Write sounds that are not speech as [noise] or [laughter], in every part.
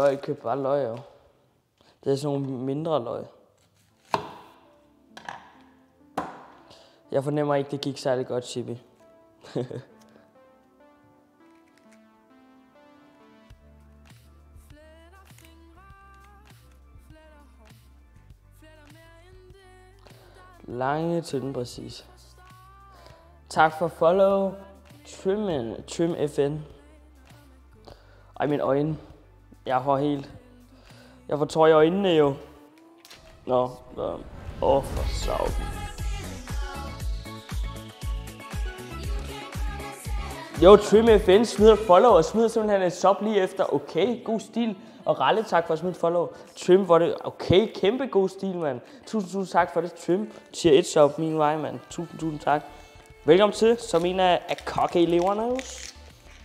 løg, køb bare løg jo. Det er sådan nogle mindre løg. Jeg fornemmer ikke, det gik særlig godt, Chibi. [laughs] Lange tynde præcis. Tak for follow. Trim, trim FN. Ej, mine øjne. Jeg får helt... Jeg får tøj i øjnene jo. Nå, Åh, oh, for saugen. Jo, Trim FN smider follow og smider simpelthen et sub lige efter. Okay, god stil. Og Ralle, tak for at smide follow. Trim, hvor det... Okay, kæmpe god stil, mand. Tusind, tusind tak for det. Trim, tier 1 sub min vej, mand. Tusind, tusind tak. Velkommen til, som en af, af kokke-eleverne.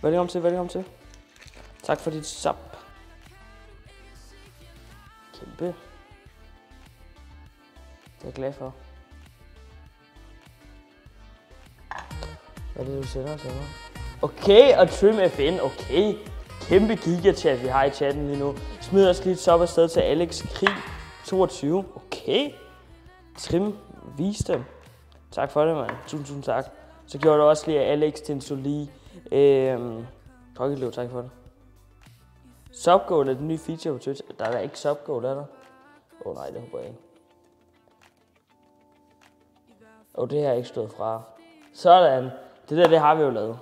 Velkommen til, velkommen til. Tak for dit sub. Kæmpe. Det er jeg glad for. Hvad er det, du sender til mig? Okay, og Trim FN, okay. Kæmpe gigachat, vi har i chatten lige nu. Smider os lige et sub afsted til Alex Krig 22. Okay. Trim, vis dem. Tak for det, mand. Tusind, tusind tak. Så gjorde du også lige Alex til en solid øhm. Tak for det. Subgoal er den nye feature på Twitch. Der er da ikke subgoal, er der? Åh oh, nej, det håber jeg ikke. Åh, oh, det har jeg ikke stået fra. Sådan. Det der, det har vi jo lavet.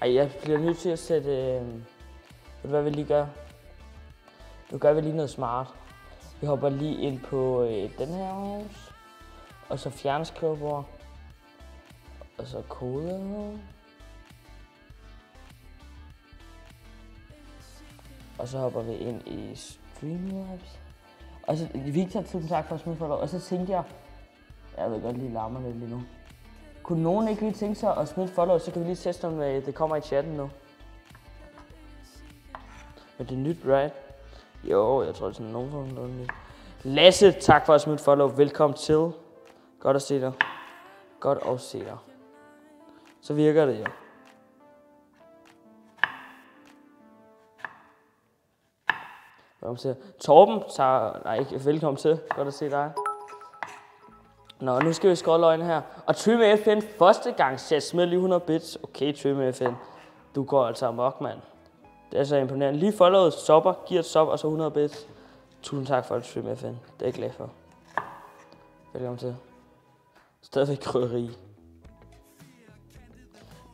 Ej, jeg bliver nødt til at sætte... Øh, ved du hvad vi lige gør? Nu gør vi lige noget smart. Vi hopper lige ind på øh, den her hus. Og så fjernskrivebord. Og så kode. Og så hopper vi ind i Streamlabs. Og så, Victor, tusind tak for at smide for Og så tænkte jeg, jeg ved godt lige larmer lidt lige nu. Kunne nogen ikke lige tænke sig at smide et follow, så kan vi lige teste, om øh, det kommer i chatten nu. Men det er nyt, right? Jo, jeg tror, det er sådan nogen nyt. Lasse, tak for at smide et follow. Velkommen til. Godt at se dig. Godt at se dig. Så virker det jo. Velkommen til. Torben, tager, nej, ikke velkommen til. Godt at se dig. Nå, nu skal vi skrolle øjnene her. Og Trim FN første gang chat smed lige 100 bits. Okay, Trim FN. Du går altså amok, mand. Det er så imponerende. Lige followet, stopper, giver et stop, og så 100 bits. Tusind tak for det, Trim FN. Det er jeg glad for. Velkommen til. Stadigvæk krydderi.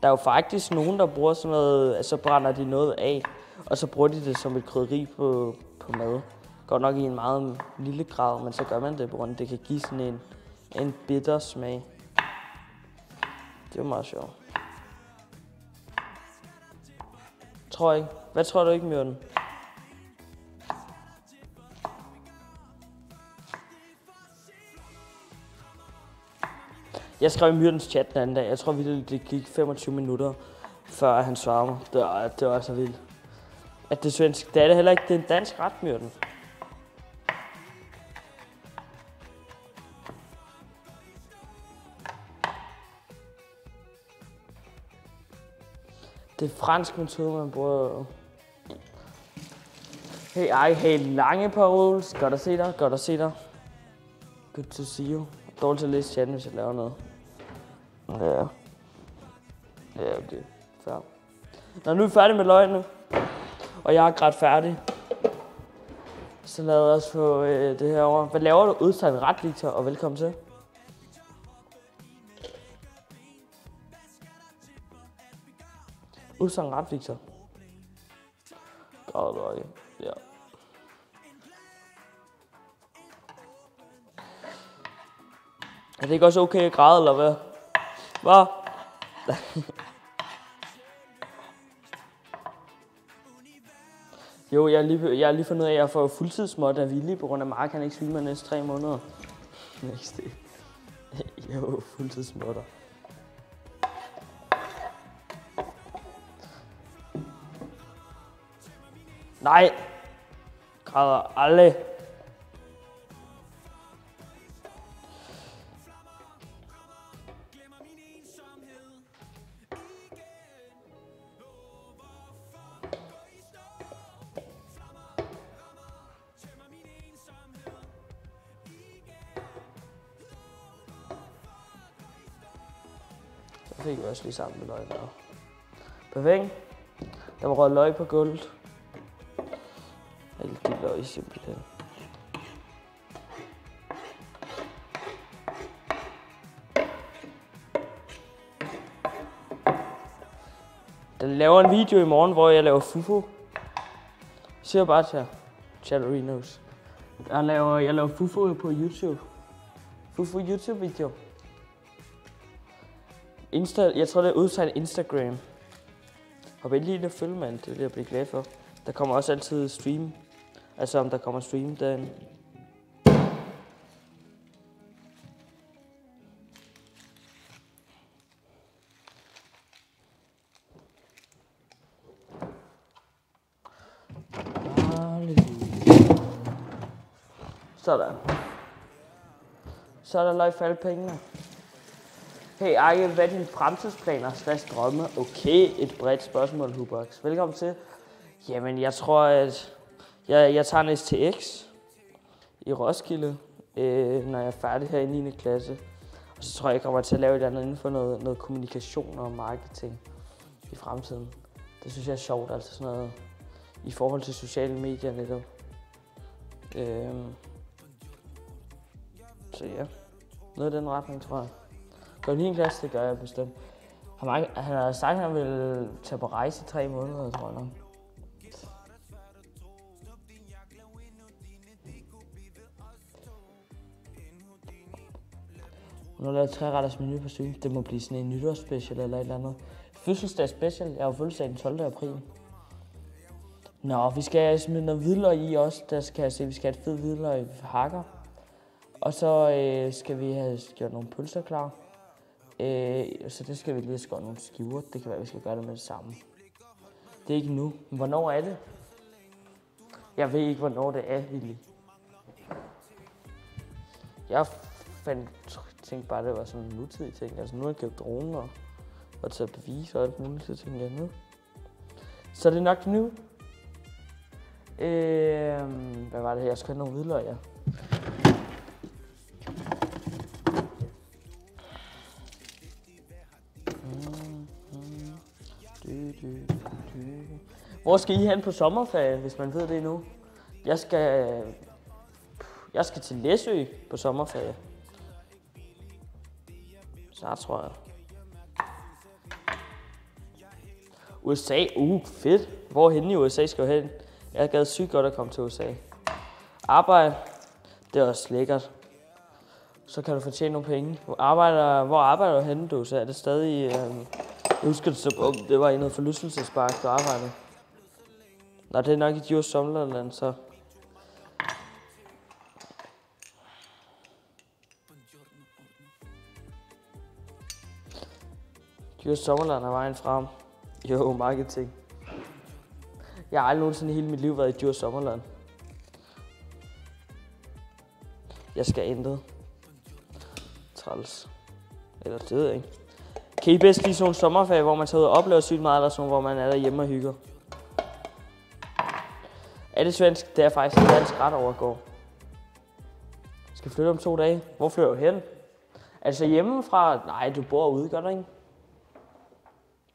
Der er jo faktisk nogen, der bruger sådan noget, altså brænder de noget af, og så bruger de det som et krydderi på, på mad. Godt nok i en meget lille grad, men så gør man det, på grund af, det kan give sådan en en bitter smag. Det er meget sjovt. Tror jeg ikke. Hvad tror du ikke, Mjørn? Jeg skrev i Myrdens chat den anden dag. Jeg tror vi det gik 25 minutter, før han svarede mig. Det var, det var så vildt. At det er svensk. Det er det heller ikke. Det er en dansk ret, Myrden. Det er fransk metode, man bruger. Hey, ej, hey, lange paroles. Godt at se dig, godt at se dig. Good to see you. Dårligt til at læse chatten, hvis jeg laver noget. Ja. Ja, okay. Fair. Nå, nu er vi færdige med løgene. Og jeg er grædt færdig. Så lad os få øh, det her over. Hvad laver du? Udsat ret, Victor, og velkommen til. Udsagn ret, Victor. Græder du Er det ikke også okay at græde, eller hvad? Hvad? jo, jeg har lige, jeg er lige fundet ud af, at jeg får fuldtidsmåtte af Willy, på grund af Mark, han ikke svimer næste tre måneder. [laughs] Næste. [laughs] jo, fuldtidsmåtter. Nej. Græder aldrig. Også lige sammen med løg der. Perfekt. Der var røget løg på gulvet. Alle de løg simpelthen. Jeg laver en video i morgen, hvor jeg laver fufu. Siger bare til jer. Chatterinos. Jeg laver, jeg laver fufu på YouTube. Fufu YouTube video. Insta, jeg tror det er udtegnet Instagram. Og ind lige at følge, mand. Det vil jeg blive glad for. Der kommer også altid stream. Altså om der kommer stream derinde. Sådan. Så er der løg for alle pengene. Hey Arke, hvad er dine fremtidsplaner slash drømme? Okay, et bredt spørgsmål, Hubox. Velkommen til. Jamen, jeg tror, at jeg, jeg tager en STX i Roskilde, øh, når jeg er færdig her i 9. klasse. Og så tror jeg, jeg kommer til at lave et andet inden for noget, noget kommunikation og marketing i fremtiden. Det synes jeg er sjovt, altså sådan noget i forhold til sociale medier netop. Øh, så ja, noget i den retning, tror jeg. Går i 9. klasse, det gør jeg bestemt. Han, har, han har sagt, at han vil tage på rejse i tre måneder, tror jeg nok. Nu laver jeg tre retters menu på stream. Det må blive sådan en nytårsspecial eller et eller andet. Fødselsdag special. Jeg har jo fødselsdag den 12. april. Nå, vi skal smide noget hvidløg i også. Der skal jeg se, vi skal have et fedt hvidløg hakker. Og så øh, skal vi have gjort nogle pølser klar. Øh, så det skal vi lige skåre nogle skiver. Det kan være, at vi skal gøre det med det samme. Det er ikke nu. Men hvornår er det? Jeg ved ikke, hvornår det er, Willy. Jeg fandt, tænkte bare, det var sådan en nutidig ting. Altså nu har jeg købt droner og, taget bevis og alt muligt, så tænkte jeg nu. Så det er nok nu. Øh, hvad var det her? Jeg skulle have nogle hvidløg, ja. Hvor skal I hen på sommerferie, hvis man ved det nu? Jeg skal, jeg skal til Læsø på sommerferie. Så tror jeg. USA, uh, fedt. Hvor hen i USA skal jeg hen? Jeg gad sygt godt at komme til USA. Arbejde, det er også lækkert. Så kan du fortjene nogle penge. Hvor arbejder, hvor arbejder du henne, du? Så er det stadig... Øh, jeg husker det, så, det var i noget forlystelsespark, du arbejdede. Nå, det er nok i Djurs Sommerland, så... Djurs Sommerland er vejen frem. Jo, marketing. Jeg har aldrig nogensinde i hele mit liv været i Djurs Sommerland. Jeg skal ændre. Træls. Eller det ved jeg ikke. Kan I bedst lide sådan en sommerferie, hvor man tager ud og oplever sygt meget, eller sådan hvor man er derhjemme og hygger? Er det svensk? Det er faktisk en dansk ret overgår. Skal flytte om to dage. Hvor flytter du hen? Altså hjemmefra? Nej, du bor ude, gør du ikke?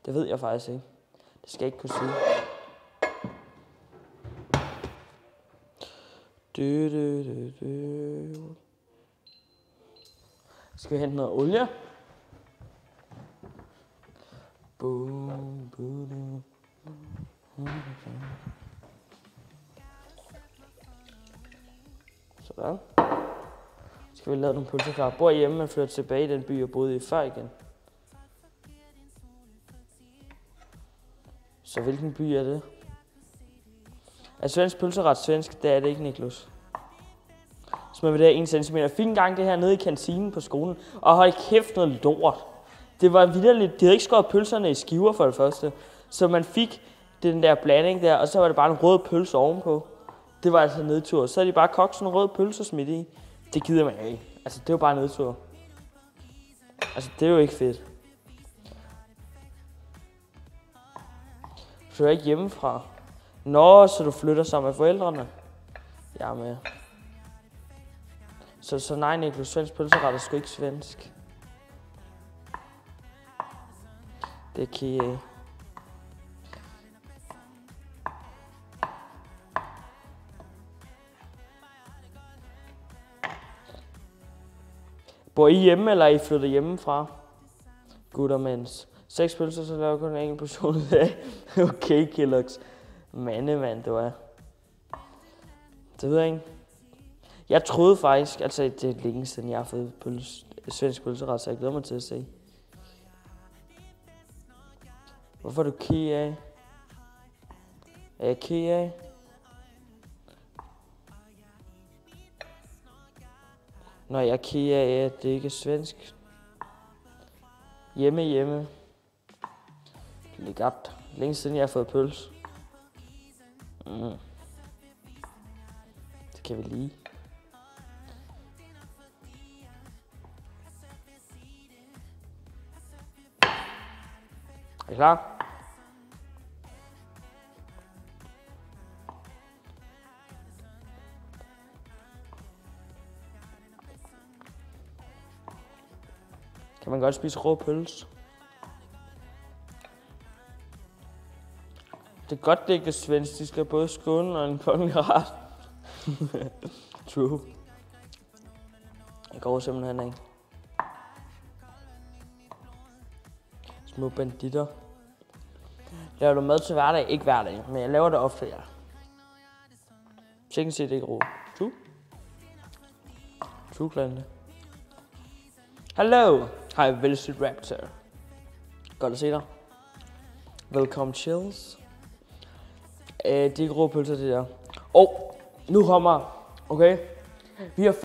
Det ved jeg faktisk ikke. Det skal jeg ikke kunne sige. Du, du, du, du. Skal vi hente noget olie? Boom, boom, boom. Sådan. Skal vi lave nogle pølsekar. Bor hjemme, men flytter tilbage i den by, jeg boede i før igen. Så hvilken by er det? Er svensk pølseret svensk? Det er det ikke, Niklas. Smør vi det her 1 cm. Fin gang det her nede i kantinen på skolen. Og hold kæft noget lort. Det var vidderligt. De havde ikke skåret pølserne i skiver for det første. Så man fik den der blanding der, og så var det bare en rød pølse ovenpå. Det var altså nedtur. Så er de bare kogt sådan en rød pølse smidt i. Det gider man ikke. Altså, det er jo bare nedtur. Altså, det er jo ikke fedt. Du er ikke hjemmefra. Nå, så du flytter sammen med forældrene. Jeg er med. Så, så nej, Niklas, svensk pølseret er sgu ikke svensk. Det er KA. Bor I hjemme, eller er I flyttet hjemmefra? Gutter, mens. Seks pølser, så laver jeg kun en enkelt portion ud af. [laughs] okay, Kellogg's. Mandemand, du er. Det ved jeg ikke. Jeg troede faktisk, altså det er længe siden, jeg har fået pølse, svensk pølseret, så jeg glæder mig til at se. Hvorfor er du ked af? Er jeg ked af? Når jeg er ked af, at det ikke er svensk. Hjemme, hjemme. Legat. Længe siden jeg har fået pøls. Mm. Det kan vi lige. Er I klar? Kan man godt spise rå pølse? Det er godt, det ikke er svensk. De skal både skåne og en kongelig [laughs] ret. True. Jeg går simpelthen ikke. Små banditter. Laver du mad til hverdag? Ikke hverdag, men jeg laver det ofte, ja. Teknisk set ikke ro. True. True, klante. Hallo. Hej, Velsit Raptor. Godt at se dig. Velkommen, chills. Øh, det er ikke rå pølser, det der. Og nu kommer, okay? Vi har